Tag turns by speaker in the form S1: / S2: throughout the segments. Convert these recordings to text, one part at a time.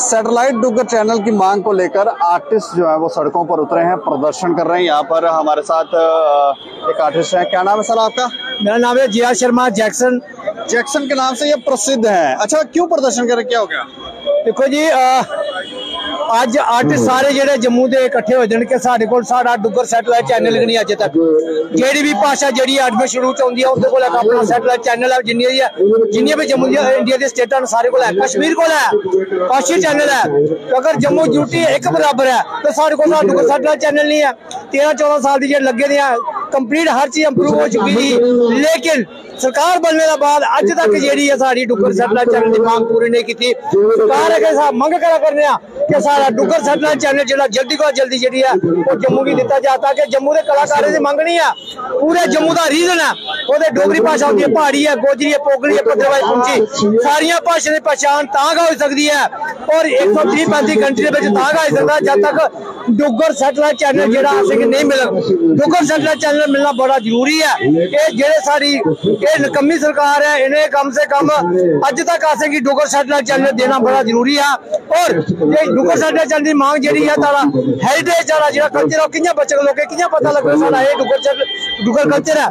S1: Satellite Duggar channel की मांग को लेकर आर्टिस्ट जो है वो सड़कों पर उतरे हैं प्रदर्शन कर रहे हैं। यहाँ पर हमारे साथ एक आर्टिस्ट है। क्या नाम है सर आपका?
S2: मेरा नाम है जिया शर्मा जैक्सन।
S1: जैक्सन के नाम से ये प्रसिद्ध है। अच्छा क्यों प्रदर्शन कर रहे क्या हो गया?
S2: देखो जी आ, ਅੱਜ ਆਰਟਿਸਟ ਸਾਰੇ ਜਿਹੜੇ ਜੰਮੂ ਦੇ ਇਕੱਠੇ ਹੋ ਜਾਣ ਕਿ ਸਾਡੇ ਕੋਲ ਸਾਡਾ ਡੁੱਗਰ ਸੈਟਲਾਈਟ ਚੈਨਲ ਨਹੀਂ ਅੱਜ ਤੱਕ। ਜਿਹੜੀ ਵੀ ਭਾਸ਼ਾ ਜਿਹੜੀ ਅੱਡ ਸ਼ੁਰੂ ਚ ਆਉਂਦੀ ਹੈ ਉਹਦੇ ਕੋਲ ਇੱਕ ਆਪਣਾ ਸੈਟਲਾਈਟ ਚੈਨਲ ਹੈ ਜਿੰਨੀ ਵੀ ਜਿੰਨੀਆਂ ਵੀ ਜੰਮੂ ਦੀਆਂ ਇੰਡੀਆ ਦੇ ਸਟੇਟਾਂ ਨੇ ਸਾਰੇ ਕੋਲ ਹੈ। ਕਸ਼ਮੀਰ ਕੋਲ ਹੈ। ਕਾਸ਼ੀ ਚੈਨਲ ਹੈ। ਅਗਰ ਜੰਮੂ ਯੂਟੀ ਇੱਕ ਬਰਾਬਰ ਹੈ ਤਾਂ ਸਾਡੇ ਕੋਲ ਸਾਡਾ ਡੁੱਗਰ ਸੈਟਲਾਈਟ ਚੈਨਲ ਨਹੀਂ ਹੈ। 13 14 ਸਾਲ ਦੀ ਜਿਹੜੇ ਲੱਗੇ ਨੇ ਆ कंप्लीट हर चीज़ इंप्रूव हो चुकी थी लेकिन सरकार बनने के बाद अज तक जी सारी डुगर सैटेलाइट चैनल की मांग पूरी नहीं की सरकार अगर मंग करा करने कि सारा डुगर सैटेलाइट चैनल जो जल्दी को जल्दी जी है वो जम्मू की दिता जा ताकि जम्मू के कलाकारें की मंग नहीं है। पूरे जम्मू का रीजन है। वो डोगरी भाषा होती है, पहाड़ी है, गोजरी है पोगली है, भद्रवाही पुंछी सारिया भाषा की पहचान तां हो सकती है और एक सौ तीस पैंती कंट्री हो सकता है जब तक डुगर सैटेलाइट चैनल जो नहीं मिलेगा। Duggar satellite channel ਡੁੱਗਰ satellite channel ਮਿਲਣਾ ਬੜਾ ਜ਼ਰੂਰੀ ਹੈ ਇਹ ਜਿਹੜੇ ਸਾਡੀ ਇਹ ਨਕਮੀ ਸਰਕਾਰ ਹੈ ਇਹਨੇ ਕਮ ਸੇ ਕਮ ਅੱਜ ਤੱਕ ਆਸੇ ਕਿ ਡੁੱਗਰ ਸੈਟਲਾਈਟ ਚੈਨਲ ਦੇਣਾ ਬੜਾ ਜ਼ਰੂਰੀ ਹੈ ਔਰ ਇਹ ਡੁੱਗਰ ਸੈਟਲਾਈਟ ਚੈਨਲ ਦੀ ਮੰਗ ਜਿਹੜੀ ਹੈ ਤਾਰਾ ਹੈਰੀਟੇਜ ਜਿਹੜਾ ਜਿਹੜਾ ਕਲਚਰ ਉਹ ਕਿੰਨਾ ਬੱਚੇ ਲੋਕੇ ਕਿੰਨਾ ਪਤਾ ਲੱਗੇ ਸਾਡਾ ਇਹ ਡੁੱਗਰ ਚੈਨਲ ਡੁੱਗਰ ਕਲਚਰ ਹੈ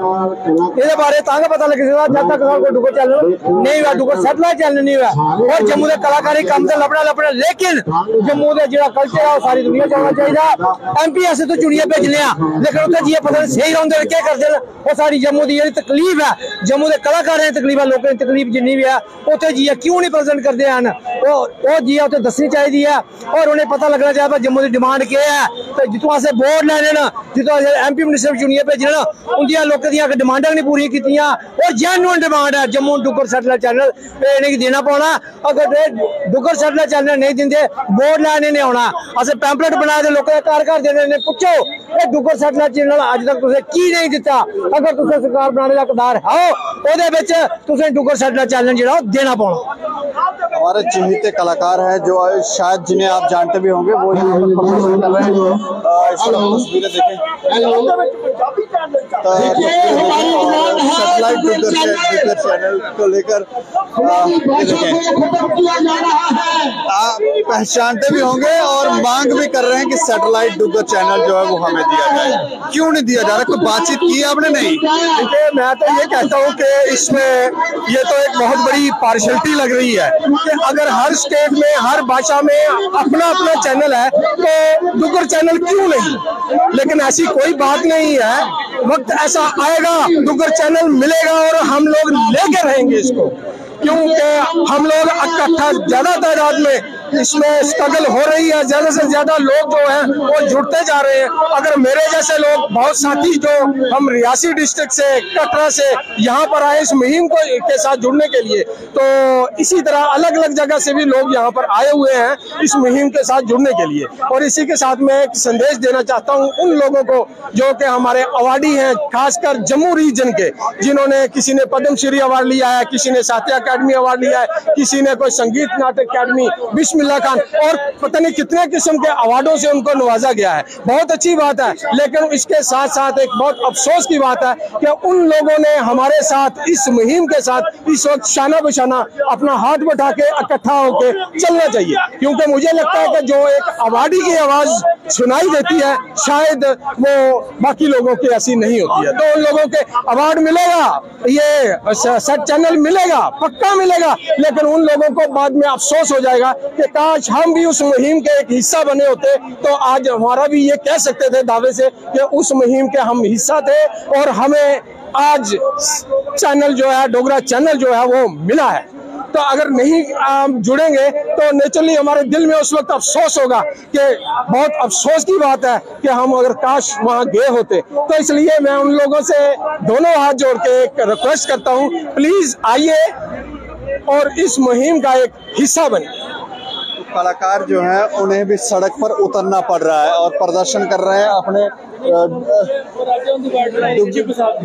S2: ਇਹਦੇ ਬਾਰੇ ਤਾਂ ਪਤਾ ਲੱਗ ਸਕਦਾ ਜਦ ਤੱਕ ਸਾਡੇ ਕੋਲ ਡੁੱਗਰ ਚੈਨਲ ਨਹੀਂ ਹੋਇਆ ਡੁੱਗਰ ਸੈਟਲਾਈਟ ਚੈਨਲ ਨਹੀਂ ਹੋਇਆ ਔਰ ਜੰਮੂ ਦੇ ਕਲਾਕਾਰੀ ਕੰਮ ਤੇ ਲੱਭਣਾ ਲੱਭਣਾ ਲੇਕਿਨ ਜੰਮੂ ਦੇ ਜਿਹੜਾ ਕਲਚਰ ਹੈ ਉਹ ਸਾਰੀ ਦੁਨੀਆ ਚ ਆਉਣਾ ਚਾਹੀਦਾ ਐਮਪੀ ਐਸੇ ਤੋਂ ਚੁਣੀਆਂ ਭੇਜਨੇ ਆ ਲੇਕਿਨ ਉੱਥੇ ਜੀ ਪਤਾ ਨਹੀਂ ਸਹੀ ਰਹਿੰਦੇ ਕੀ ਕਰਦੇ ਨੇ? ਉਹ ਸਾਰੀ ਜੰਮੂ ਦੀ ਜਿਹੜੀ ਤਕਲੀਫ ਹੈ, ਜੰਮੂ ਦੇ ਕਲਾਕਾਰਾਂ ਦੀ ਤਕਲੀਫ ਹੈ, ਲੋਕਾਂ ਦੀ ਤਕਲੀਫ ਜਿੰਨੀ ਵੀ ਹੈ, ਉੱਥੇ ਜੀ ਕਿਉਂ ਨਹੀਂ ਪ੍ਰੈਜ਼ੈਂਟ ਕਰਦੇ ਹਨ? ਉਹ ਉਹ ਜੀ ਉੱਥੇ ਦੱਸਣੀ ਚਾਹੀਦੀ ਹੈ ਔਰ ਉਹਨੇ ਪਤਾ ਲੱਗਣਾ ਚਾਹੀਦਾ ਜੰਮੂ ਦੀ ਡਿਮਾਂਡ ਕੀ ਹੈ ਤੇ ਜਿੱਥੋਂ ਅਸੀਂ ਵੋਟ ਲੈਣੇ ਨਾ ਜਿੱਥੋਂ ਅਸੀਂ ਐਮਪੀ ਮਿਨਿਸਟਰ ਚੁਣੀਆਂ ਭੇਜਣੇ ਨਾ ਉਹਦੀਆਂ ਲੋਕਾਂ ਦੀਆਂ ਡਿਮਾਂਡਾਂ ਨਹੀਂ ਪੂਰੀਆਂ ਕੀਤੀਆਂ ਉਹ ਜੈਨੂਇਨ ਡਿਮਾਂਡ ਹੈ ਜੰਮੂ ਡੁੱਗਰ ਸੈਟਲਾਈਟ ਚੈਨਲ ਇਹ ਨਹੀਂ ਦੇਣਾ ਪਾਉਣਾ ਅਗਰ ਇਹ ਡੁੱਗਰ ਸੈਟਲਾਈਟ ਚੈਨਲ ਨਹੀਂ ਦਿੰਦੇ ਵੋਟ ਲੈਣੇ ਨੇ ਆਉਣਾ ਅਸੀਂ ਪੈਂਪਲੇਟ ਬਣਾ ਦੇ ਲੋਕਾਂ ਦੇ ਘਰ ਘਰ ਦੇਣੇ ਨੇ ਪੁੱਛੋ ਇਹ ਡੁੱਗਰ ਸੈਟਲਾਈਟ ਚੈਨਲ ਅੱਜ ਤੱਕ ਤੁਸੀਂ ਕੀ ਨਹੀਂ ਦਿੱਤਾ ਅਗਰ ਤੁਸੀਂ ਸਰਕਾਰ ਬਣਾਉਣ ਦਾ ਇਕਦਾਰ ਹੋ ਉਹਦੇ ਵਿੱਚ ਤੁਸੀਂ ਡੁੱਗਰ ਸੈਟਲਾਈਟ ਚੈਨਲ ਜਿਹੜਾ ਉਹ ਦੇਣਾ ਪਾਉਣਾ
S1: हमारे चिन्हित कलाकार हैं जो शायद जिन्हें आप जानते भी होंगे, वो यहाँ पर तस्वीरें कर रहे हैं सैटेलाइट डुगर चैनल को लेकर आप पहचानते भी होंगे और मांग भी कर रहे हैं कि सैटेलाइट डुगर चैनल जो है वो हमें दिया जाए। क्यों नहीं दिया जा रहा? कोई बातचीत की आपने? नहीं।
S2: देखिए मैं तो ये कहता हूँ कि इसमें ये तो एक बहुत बड़ी पार्शलिटी लग रही है कि अगर हर स्टेट में हर भाषा में अपना अपना चैनल है तो डुगर चैनल क्यों नहीं? लेकिन ऐसी कोई बात नहीं है। वक्त ऐसा आएगा डुगर चैनल मिलेगा और हम लोग लेके रहेंगे इसको। क्योंकि हम लोग इकट्ठा ज़्यादा तादाद में इसमें स्ट्रगल हो रही है। ज़्यादा से ज़्यादा लोग जो है, वो जुड़ते जा रहे हैं। अगर मेरे जैसे लोग, बहुत साथी जो हम रियासी डिस्ट्रिक्ट से, कटरा से, यहाँ पर आए इस मुहिम को, के साथ जुड़ने के लिए तो इसी तरह अलग अलग जगह से भी लोग यहाँ पर आए हुए हैं इस मुहिम के साथ जुड़ने के लिए। और इसी के साथ मैं एक संदेश देना चाहता हूँ उन लोगों को, जो कि हमारे अवार्डी हैं, खासकर जम्मू रीजन के, जिन्होंने किसी ने पद्मश्री अवार्ड लिया है, किसी ने साहित्य अकादमी अवार्ड लिया है, किसी ने कोई संगीत नाटक अकादमी बिस्मिल्ला खान। और पता नहीं कितने किस्म के अवार्डों से उनको नवाजा गया है। बहुत अच्छी बात है, लेकिन इसके साथ साथ एक बहुत अफसोस की बात है कि उन लोगों ने हमारे साथ, इस मुहिम के साथ, इस वक्त शाना बशाना अपना हाथ बैठा के, इकट्ठा होकर चलना चाहिए। क्योंकि मुझे लगता है कि जो एक आबादी की आवाज़ सुनाई देती है, शायद वो बाकी लोगों की ऐसी नहीं होती है। तो उन लोगों के अवार्ड मिलेगा, ये सच चैनल मिलेगा, पक्का मिलेगा, लेकिन उन लोगों को बाद में अफसोस हो जाएगा कि काश हम भी उस मुहिम के एक हिस्सा बने होते तो आज हमारा भी ये कह सकते थे दावे से कि उस मुहिम के हम हिस्सा थे, और हमें आज चैनल जो है, डोगरा चैनल जो है, वो मिला है। तो अगर नहीं जुड़ेंगे तो नेचुरली हमारे दिल में उस वक्त अफसोस होगा कि बहुत अफसोस की बात है कि हम अगर काश वहाँ गए होते। तो इसलिए मैं उन लोगों से दोनों हाथ जोड़ के एक रिक्वेस्ट करता हूँ प्लीज़ आइए और इस मुहिम का एक हिस्सा बने।
S1: कलाकार जो हैं, उन्हें भी सड़क पर उतरना पड़ रहा है और प्रदर्शन कर रहे हैं अपने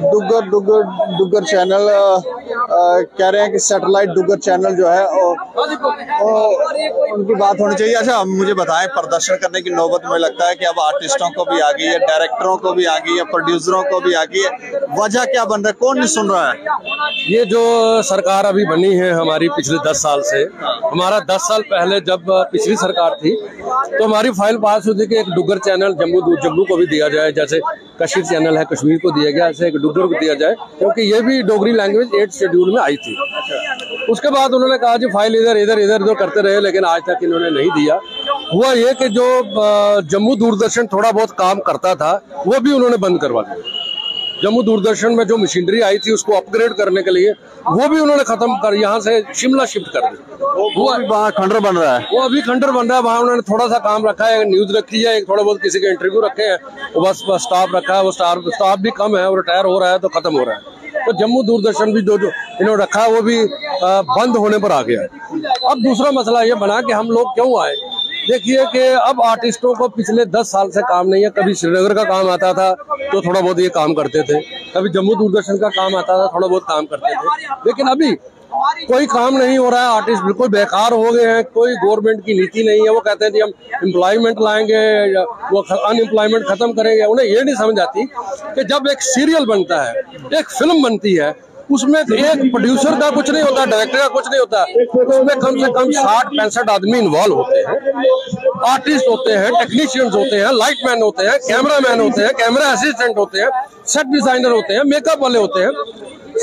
S1: डुगर डुगर डुगर चैनल कह रहे हैं कि सैटेलाइट डुगर चैनल जो है उनकी बात होनी चाहिए। अच्छा मुझे बताएँ, प्रदर्शन करने की नौबत मुझे लगता है कि अब आर्टिस्टों को भी आ गई है डायरेक्टरों को भी आ गई है प्रोड्यूसरों को भी आ गई है। वजह क्या बन रहा है? कौन नहीं सुन रहा है?
S3: ये जो सरकार अभी बनी है हमारी पिछले दस साल से, हमारा दस साल पहले जब पिछली सरकार थी तो हमारी फ़ाइल पास हुई थी कि एक डुगर चैनल जम्मू जम्मू को भी दिया जाए, जैसे कश्मीर चैनल है, कश्मीर को दिया गया, ऐसे एक डुगर को दिया जाए, क्योंकि ये भी डोगरी लैंग्वेज एट शेड्यूल में आई थी। उसके बाद उन्होंने कहा जी फ़ाइल इधर इधर इधर उधर करते रहे लेकिन आज तक इन्होंने नहीं दिया। हुआ ये कि जो जम्मू दूरदर्शन थोड़ा बहुत काम करता था वो भी उन्होंने बंद करवा दिया। जम्मू दूरदर्शन में जो मशीनरी आई थी उसको अपग्रेड करने के लिए वो भी उन्होंने खत्म कर यहाँ से शिमला शिफ्ट कर दी
S1: वो अभी वहाँ खंडर बन रहा है।
S3: वो अभी खंडर बन रहा है वहाँ उन्होंने थोड़ा सा काम रखा है न्यूज़ रखी है एक थोड़ा बहुत किसी के इंटरव्यू रखे हैं वो बस स्टाफ रखा है वो स्टाफ स्टाफ भी कम है वो रिटायर हो रहा है तो खत्म हो रहा है। तो जम्मू दूरदर्शन भी जो जो इन्होंने रखा वो भी बंद होने पर आ गया अब दूसरा मसला ये बना कि हम लोग क्यों आए? देखिए कि अब आर्टिस्टों को पिछले दस साल से काम नहीं है। कभी श्रीनगर का काम आता था तो थोड़ा बहुत ये काम करते थे। कभी जम्मू दूरदर्शन का काम आता था, थोड़ा बहुत काम करते थे। लेकिन अभी कोई काम नहीं हो रहा है आर्टिस्ट बिल्कुल बेकार हो गए हैं, कोई गवर्नमेंट की नीति नहीं है, वो कहते हैं जी हम एम्प्लॉयमेंट लाएँगे वो अनएम्प्लॉयमेंट खत्म करेंगे, उन्हें ये नहीं समझ आती कि जब एक सीरियल बनता है, एक फ़िल्म बनती है, उसमें एक प्रोड्यूसर का कुछ नहीं होता डायरेक्टर का कुछ नहीं होता, उसमें कम से कम साठ, पैंसठ आदमी इन्वॉल्व होते हैं। आर्टिस्ट होते हैं टेक्नीशियंस होते हैं लाइट मैन होते हैं कैमरा मैन होते हैं कैमरा असिस्टेंट होते हैं सेट डिज़ाइनर होते हैं मेकअप वाले होते हैं।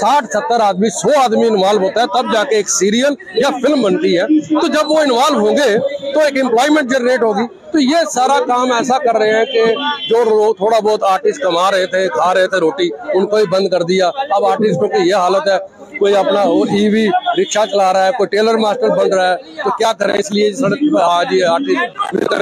S3: साठ, सत्तर आदमी, सौ आदमी इन्वॉल्व होता है, तब जाके एक सीरियल या फ़िल्म बनती है। तो जब वो इन्वॉल्व होंगे तो एक एम्प्लॉयमेंट जनरेट होगी। तो ये सारा काम ऐसा कर रहे हैं कि जो थोड़ा बहुत आर्टिस्ट कमा रहे थे, खा रहे थे रोटी, उनको ही बंद कर दिया। अब आर्टिस्टों की ये हालत है कोई अपना वो ईवी रिक्शा चला रहा है, कोई टेलर मास्टर बन रहा है तो क्या करें इसलिए सड़क पर आज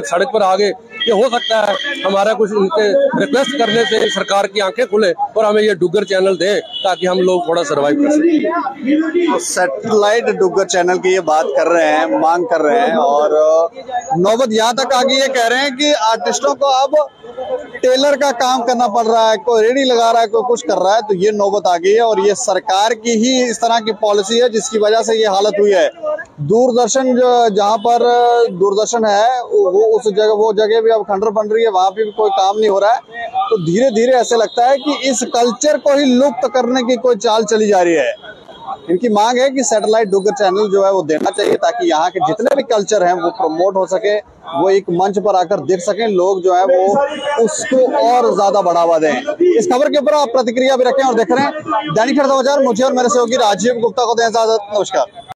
S3: सड़क पर आगे ये हो सकता है। हमारा कुछ उनके रिक्वेस्ट करने से सरकार की आँखें खुले और हमें ये डुगर चैनल दें, ताकि हम लोग थोड़ा सर्वाइव कर सकें।
S1: तो सेटेलाइट डुगर चैनल की ये बात कर रहे हैं, मांग कर रहे हैं और नौबत यहाँ तक आ गई है, कह रहे हैं कि आर्टिस्टों को अब टेलर का काम करना पड़ रहा है, कोई रेडी लगा रहा है, कोई कुछ कर रहा है तो ये नौबत आ गई है और ये सरकार की ही इस तरह की पॉलिसी है जिसकी वजह से ये हालत हुई है। दूरदर्शन जहाँ पर दूरदर्शन है, वो उस जगह, वो जगह भी अब खंडर बन रही है, वहाँ पे भी कोई काम नहीं हो रहा है। तो धीरे धीरे ऐसे लगता है कि इस कल्चर को ही लुप्त करने की कोई चाल चली जा रही है। इनकी मांग है कि सैटेलाइट डुगर चैनल जो है वो देना चाहिए ताकि यहाँ के जितने भी कल्चर हैं वो प्रमोट हो सके, वो एक मंच पर आकर देख सकें, लोग जो है वो उसको और ज़्यादा बढ़ावा दें। इस खबर के ऊपर आप प्रतिक्रिया भी रखें और देख रहे हैं। दैनिक समाचार मुझे और मेरे सहयोगी राजीव गुप्ता को दें इजाज़त। नमस्कार।